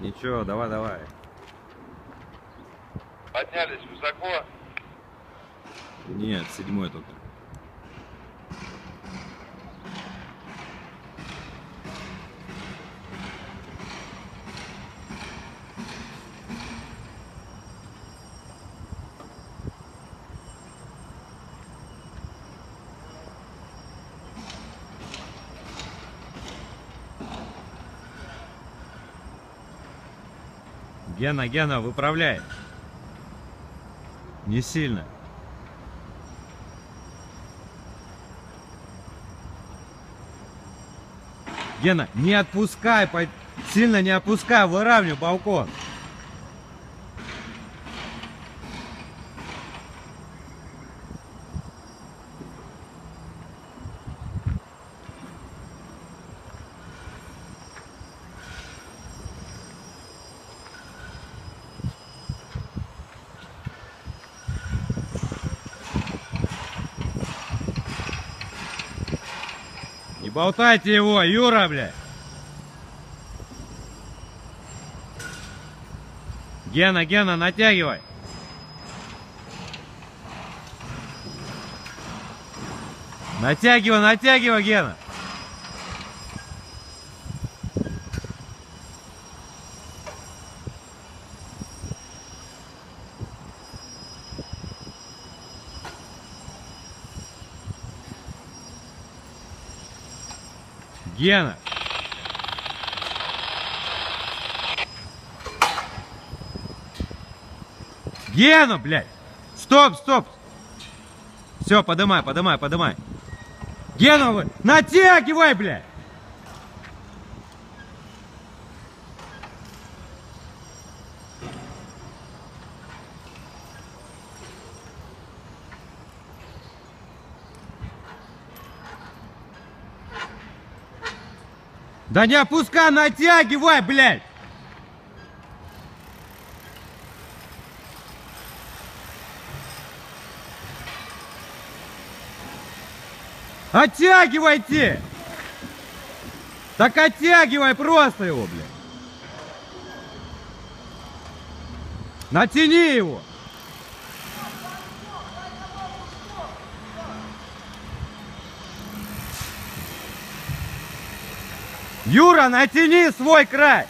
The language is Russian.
Ничего, давай, давай. Поднялись высоко. Нет, седьмой только. Гена, Гена, выправляй. Не сильно. Гена, не отпускай, сильно не опускай, выравнивай балкон. Болтайте его, Юра, бля. Гена, Гена, натягивай. Натягивай, натягивай, Гена. Гена. Гена, блядь. Стоп, стоп. Все, подымай, подымай, подымай. Гена, натягивай, блядь. Да не опускай, натягивай, блядь. Оттягивайте! Так оттягивай просто его, блядь. Натяни его. Юра, натяни свой край.